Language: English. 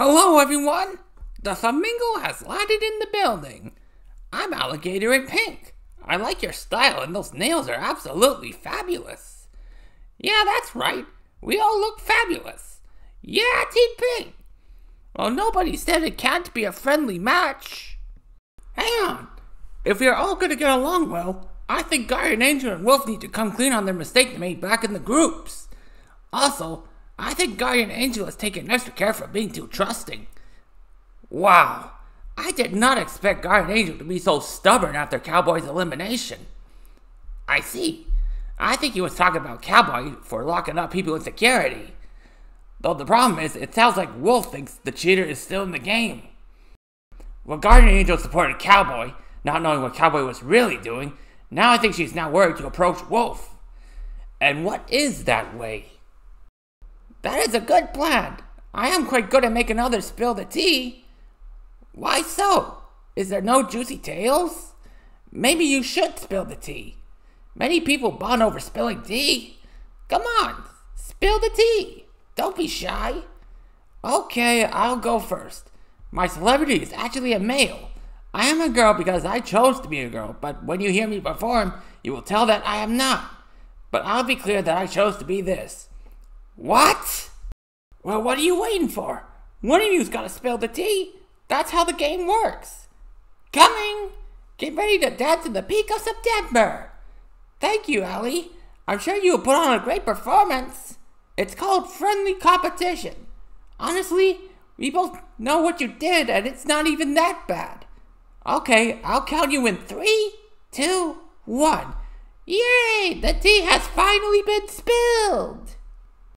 Hello, everyone! The flamingo has landed in the building. I'm Alligator in Pink. I like your style, and those nails are absolutely fabulous. Yeah, that's right. We all look fabulous. Yeah, Team Pink. Well, nobody said it can't be a friendly match. Hang on. If we are all going to get along well, I think Guardian Angel and Wolf need to come clean on their mistake they made back in the groups. Also, I think Guardian Angel has taken extra care for being too trusting. Wow, I did not expect Guardian Angel to be so stubborn after Cowboy's elimination. I see. I think he was talking about Cowboy for locking up people in security. Though the problem is, it sounds like Wolf thinks the cheater is still in the game. Well, Guardian Angel supported Cowboy, not knowing what Cowboy was really doing. Now I think she's now worried to approach Wolf. And what is that way? That is a good plan. I am quite good at making others spill the tea. Why so? Is there no juicy tales? Maybe you should spill the tea. Many people bond over spilling tea. Come on, spill the tea. Don't be shy. Okay, I'll go first. My celebrity is actually a male. I am a girl because I chose to be a girl, but when you hear me perform, you will tell that I am not. But I'll be clear that I chose to be this. What? Well, what are you waiting for? One of you's gotta spill the tea. That's how the game works. Coming! Get ready to dance in the peak of September. Thank you, Allie. I'm sure you will put on a great performance. It's called friendly competition. Honestly, we both know what you did, and it's not even that bad. Okay, I'll count you in three, two, one. Yay! The tea has finally been spilled!